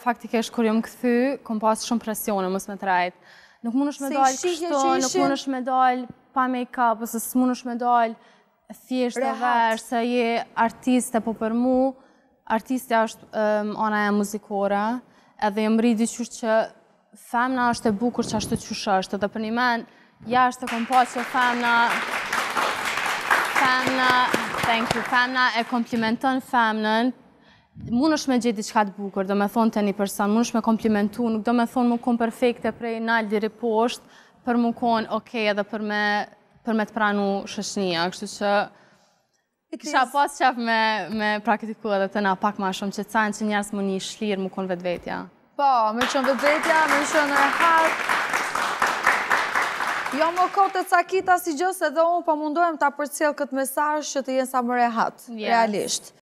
Faktikisht kur jam kthy, kam pas shumë presione mos m'u trajt. Nuk mundesh me dal kështu, nuk mundesh me dal pa make-up ose s'mundesh me dal thjesht e veshur se je artiste, po për mu artistja është ana muzikore, edhe jom rrit diqysh që Femna është e bukur qashtu qysh është, dhe për ni men jashtë e kom pa që femna, femna, thank you, femna e komplimenton femnën, mundesh me gjet diçka të bukur, domethonë te ni person, mundesh me komplimentu, nuk domethonë me kon perfekte prej nalt deri poshtë, për me kon okej, edhe për me, për me të pranu shoqnia, kështu që, Kisha pas qef me praktiku edhe te na pak ma shumë që ta lajnë që njerëz m'u ni shlirë me kon vetvetja. Po, me qenë vetvetja, me qenë rehat. Jo mbi kode të caktume sigjisë edhe unë po mundohem ta përcjell këtë mesazh që të jenë sa më rehat, realisht.